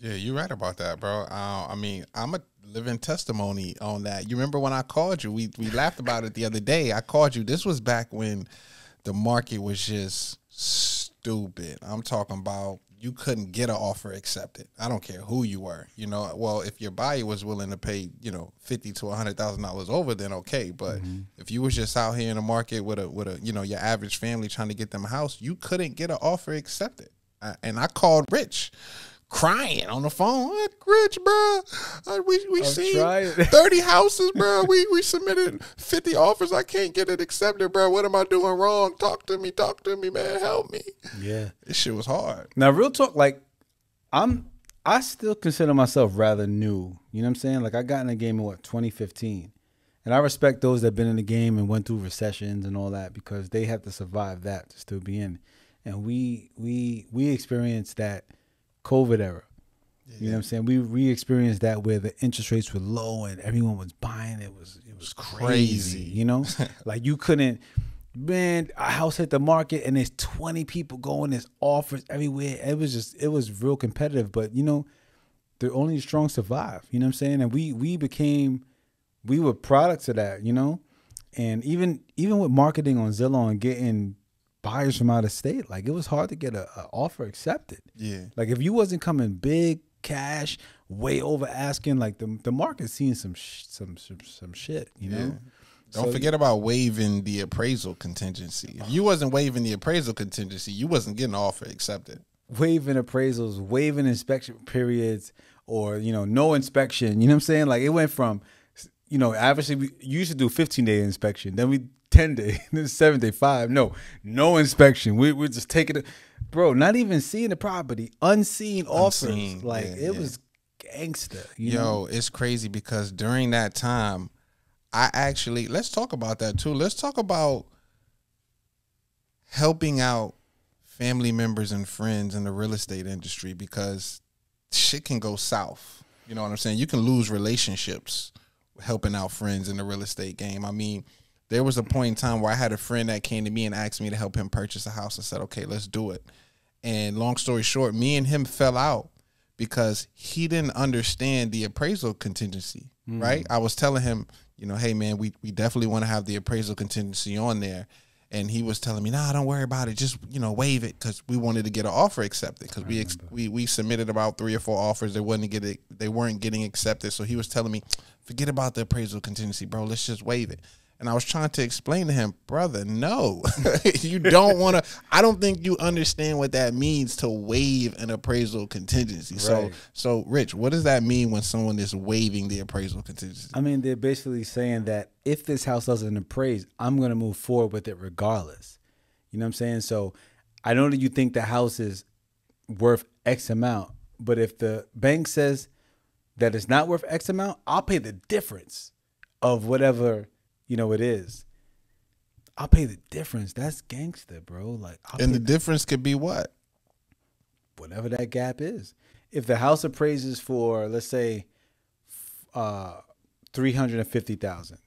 Yeah, you're right about that, bro. Uh, I mean, I'm a living testimony on that. You remember when I called you? We we laughed about it the other day. I called you. This was back when the market was just stupid. I'm talking about you couldn't get an offer accepted. I don't care who you were. You know, well, if your buyer was willing to pay, you know, fifty to hundred thousand dollars over, then okay. But mm-hmm. if you was just out here in the market with a with a you know your average family trying to get them a house, you couldn't get an offer accepted. I, and I called Rich crying on the phone. Rich, bro, uh, we we seen thirty houses, bro. We we submitted fifty offers. I can't get it accepted, bro. What am I doing wrong? Talk to me, talk to me, man. Help me. Yeah, this shit was hard. Now, real talk, like I'm, I still consider myself rather new. You know what I'm saying? Like I got in the game in what 2015. And I respect those that been in the game and went through recessions and all that because they have to survive that to still be in. And we we we experienced that COVID era. Yeah. You know what I'm saying? We re experienced that where the interest rates were low and everyone was buying. It was it was crazy. crazy you know, like you couldn't. Man, a house hit the market and there's 20 people going. There's offers everywhere. It was just it was real competitive. But you know, the only strong survive. You know what I'm saying? And we we became we were products of that. You know, and even even with marketing on Zillow and getting buyers from out of state. Like it was hard to get a, a offer accepted. Yeah. Like if you wasn't coming big cash, way over asking, like the the market's seeing some sh- some, some some shit. You know. Don't so, forget about waiving the appraisal contingency. If you wasn't waiving the appraisal contingency, you wasn't getting an offer accepted. Waiving appraisals, waiving inspection periods, or you know, no inspection. You know what I'm saying? Like it went from, you know, obviously we used to do 15 day inspection. Then we 10 day, this seven day, five. No, no inspection. We, we're just taking it. Bro, not even seeing the property, unseen offers. Like yeah, it yeah. was gangster. Yo, know? it's crazy because during that time, I actually, let's talk about that too. Let's talk about helping out family members and friends in the real estate industry because shit can go south. You know what I'm saying? You can lose relationships helping out friends in the real estate game. I mean, there was a point in time where I had a friend that came to me and asked me to help him purchase a house. I said, okay, let's do it. And long story short, me and him fell out because he didn't understand the appraisal contingency, mm. right? I was telling him, you know, hey man, we, we definitely want to have the appraisal contingency on there. And he was telling me, nah, don't worry about it. Just, you know, waive it because we wanted to get an offer accepted because we, ex- we we submitted about three or four offers. They wouldn't get it. They weren't getting accepted. So he was telling me, forget about the appraisal contingency, bro. Let's just waive it. And I was trying to explain to him, brother, no, you don't want to. I don't think you understand what that means to waive an appraisal contingency. Right. So, so Rich, what does that mean when someone is waiving the appraisal contingency? I mean, they're basically saying that if this house doesn't appraise, I'm going to move forward with it regardless. You know what I'm saying? So, I know that you think the house is worth X amount, but if the bank says that it's not worth X amount, I'll pay the difference of whatever you know it is. I'll pay the difference. That's gangster, bro. Like, I'll and the difference could be what? Whatever that gap is. If the house appraises for, let's say, uh, three hundred and fifty thousand,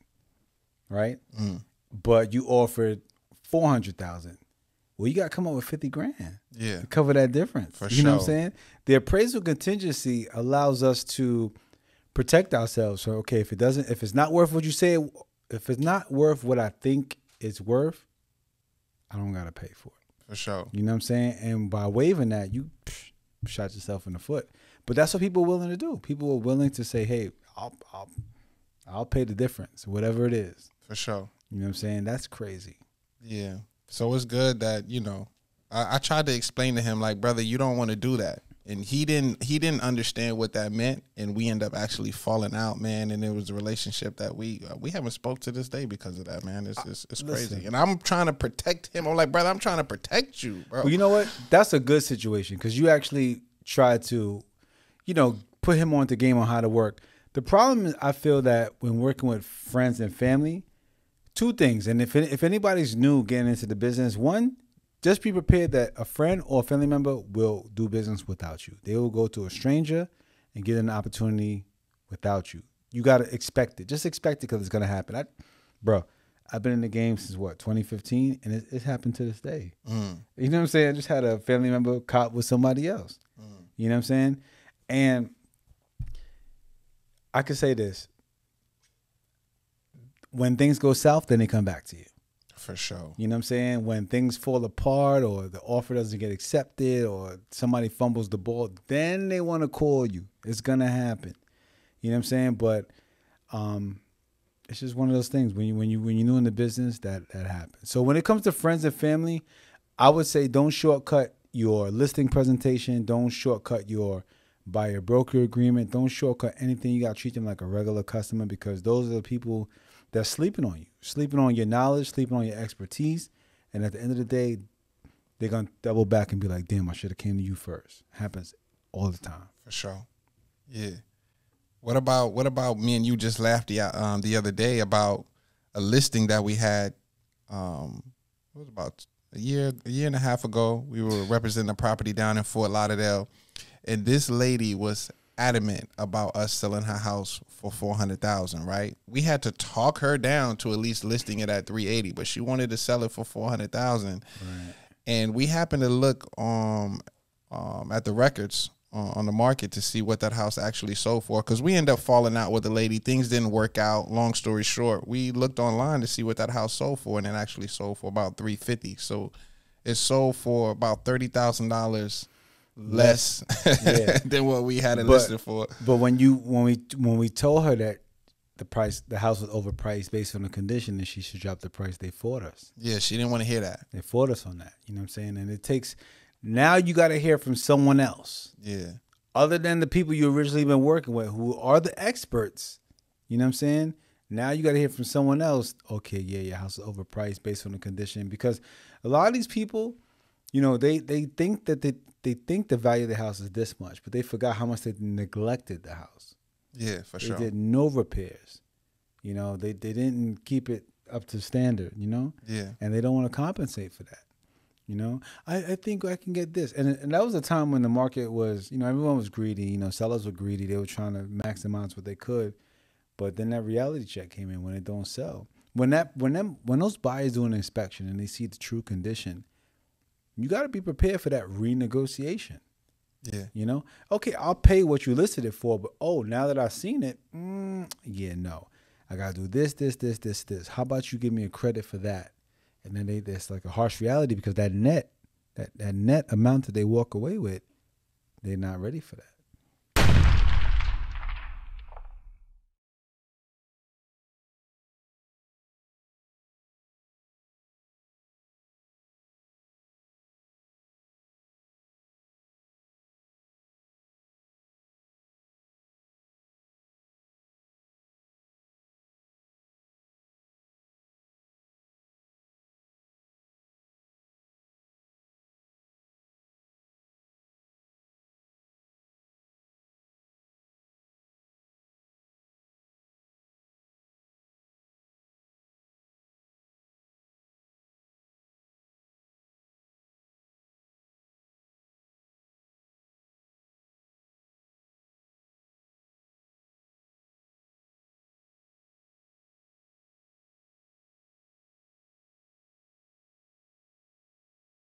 right? Mm. But you offered four hundred thousand. Well, you got to come up with fifty grand. Yeah, to cover that difference. For you sure. know what I'm saying? The appraisal contingency allows us to protect ourselves. So, okay, if it doesn't, if it's not worth what you say if it's not worth what I think it's worth, I don't gotta pay for it. For sure. You know what I'm saying? And by waiving that, you psh, shot yourself in the foot. But that's what people are willing to do. People are willing to say, "Hey, I'll I'll I'll pay the difference, whatever it is." For sure. You know what I'm saying? That's crazy. Yeah. So it's good that you know. I, I tried to explain to him, like, brother, you don't want to do that and he didn't he didn't understand what that meant and we end up actually falling out man. And it was a relationship that we uh, we haven't spoke to this day because of that man. It's it's, it's crazy. and i'm trying to protect him. I'm like brother i'm trying to protect you bro. Well you know what? That's a good situation because you actually tried to you know put him on the game on how to work. The problem is i feel that when working with friends and family two things. And if if anybody's new getting into the business one just be prepared that a friend or a family member will do business without you. They will go to a stranger and get an opportunity without you. You got to expect it. Just expect it because it's going to happen. I, bro, I've been in the game since what 2015, and it, it happened to this day. Mm. You know what I'm saying? I just had a family member caught with somebody else. Mm. You know what I'm saying? And I could say this: when things go south, then they come back to you. For sure. You know what I'm saying? When things fall apart or the offer doesn't get accepted or somebody fumbles the ball, then they want to call you. It's gonna happen. You know what I'm saying? But um it's just one of those things when you when you when you're new in the business that that happens. So when it comes to friends and family, I would say don't shortcut your listing presentation, don't shortcut your buyer broker agreement, don't shortcut anything. You gotta treat them like a regular customer because those are the people that's sleeping on you, sleeping on your knowledge, sleeping on your expertise, and at the end of the day, they're gonna double back and be like, "Damn, I should have came to you first. Happens all the time. For sure. Yeah. What about what about me and you just laughed the um the other day about a listing that we had um it was about a year a year and a half ago. We were representing a property down in Fort Lauderdale and this lady was adamant about us selling her house for 400,000, right? We had to talk her down to at least listing it at 380, but she wanted to sell it for 400,000. Right. And we happened to look um, um at the records uh, on the market to see what that house actually sold for cuz we ended up falling out with the lady. Things didn't work out. Long story short, we looked online to see what that house sold for and it actually sold for about 350. So it sold for about $30,000 less yeah. than what we had it but, listed for. But when you when we when we told her that the price the house was overpriced based on the condition and she should drop the price, they fought us. Yeah, she didn't want to hear that. They fought us on that. You know what I'm saying? And it takes now you got to hear from someone else. Yeah. Other than the people you originally been working with, who are the experts. You know what I'm saying? Now you got to hear from someone else. Okay, yeah, your house is overpriced based on the condition because a lot of these people, you know, they they think that they they think the value of the house is this much, but they forgot how much they neglected the house. Yeah, for they sure. They did no repairs. You know, they, they didn't keep it up to standard, you know? Yeah. And they don't want to compensate for that. You know, I, I think I can get this. And, and that was a time when the market was, you know, everyone was greedy. You know, sellers were greedy. They were trying to maximize what they could. But then that reality check came in when it don't sell. When that when them when those buyers do an inspection and they see the true condition, you got to be prepared for that renegotiation. Yeah. You know, okay, I'll pay what you listed it for, but oh, now that I've seen it, mm, yeah, no, I got to do this, this, this, this, this. How about you give me a credit for that? And then they, there's like a harsh reality because that net, that, that net amount that they walk away with, they're not ready for that.